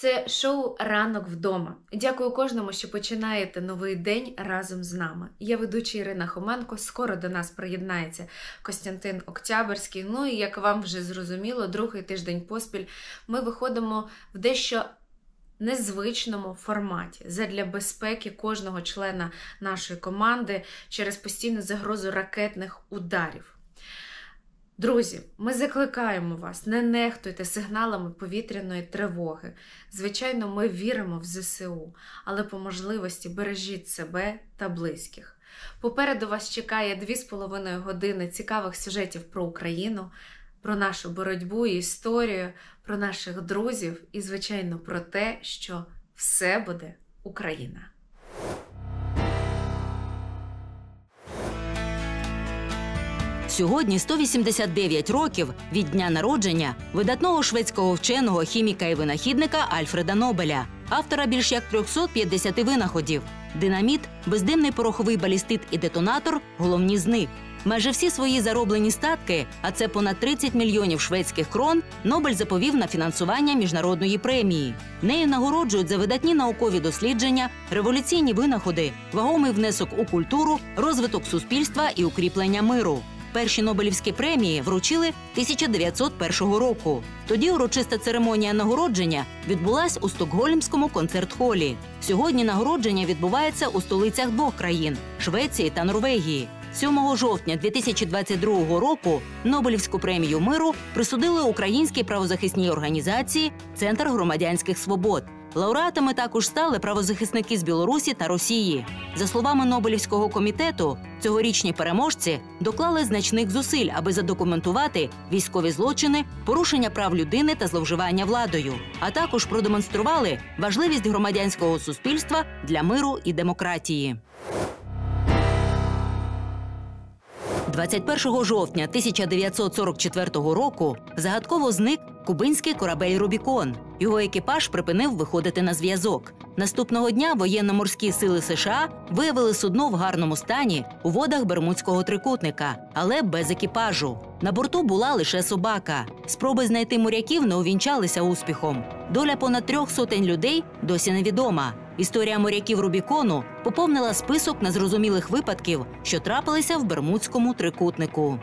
Це шоу Ранок вдома. Дякую кожному, що починаєте новий день разом з нами. Я ведуча Ірина Хоменко. Скоро до нас приєднається Костянтин Октябрьський. Ну і як вам вже зрозуміло, другий тиждень поспіль ми виходимо в дещо незвичному форматі задля безпеки кожного члена нашої команди через постійну загрозу ракетних ударів. Друзі, ми закликаємо вас, не нехтуйте сигналами повітряної тривоги. Звичайно, ми віримо в ЗСУ, але по можливості бережіть себе та близьких. Попереду вас чекає 2,5 години цікавих сюжетів про Україну, про нашу боротьбу і історію, про наших друзів і, звичайно, про те, що все буде Україна. Сьогодні 189 років від дня народження видатного шведського вченого хіміка і винахідника Альфреда Нобеля, автора більш як 350 винаходів. Динаміт, бездимний пороховий балістит і детонатор головні з них. Майже всі свої зароблені статки, а це понад 30 мільйонів шведських крон, Нобель заповів на фінансування міжнародної премії. Нею нагороджують за видатні наукові дослідження, революційні винаходи, вагомий внесок у культуру, розвиток суспільства і укріплення миру. Перші Нобелівські премії вручили 1901 року. Тоді урочиста церемонія нагородження відбулась у Стокгольмському концерт-холі. Сьогодні нагородження відбувається у столицях двох країн Швеції та Норвегії. 7 жовтня 2022 року Нобелівську премію миру присудили українській правозахисній організації Центр громадянських свобод. Лауреатами також стали правозахисники з Білорусі та Росії. За словами Нобелівського комітету, цьогорічні переможці доклали значних зусиль, аби задокументувати військові злочини, порушення прав людини та зловживання владою, а також продемонстрували важливість громадянського суспільства для миру і демократії. 21 жовтня 1944 року загадково зник кубинський корабель Рубікон. Його екіпаж припинив виходити на зв'язок. Наступного дня воєнно-морські сили США виявили судно в гарному стані у водах Бермудського трикутника, але без екіпажу. На борту була лише собака. Спроби знайти моряків не увінчалися успіхом. Доля понад трьох сотень людей досі невідома. Історія моряків Рубікону поповнила список незрозумілих випадків, що трапилися в Бермудському трикутнику.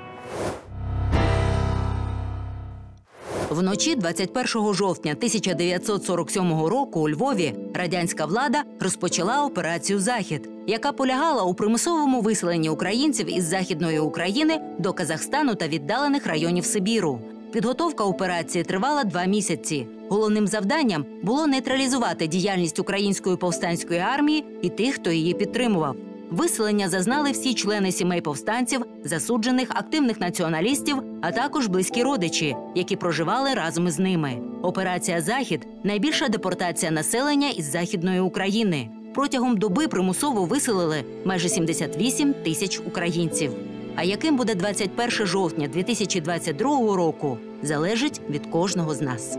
Вночі 21 жовтня 1947 року у Львові радянська влада розпочала операцію Захід, яка полягала у примусовому виселенні українців із західної України до Казахстану та віддалених районів Сибіру. Підготовка операції тривала два місяці. Головним завданням було нейтралізувати діяльність української повстанської армії і тих, хто її підтримував. Виселення зазнали всі члени сімей повстанців, засуджених активних націоналістів, а також близькі родичі, які проживали разом із ними. Операція Захід найбільша депортація населення із західної України. Протягом доби примусово виселили майже 78 тисяч українців. А яким буде 21 жовтня 2022 року, залежить від кожного з нас.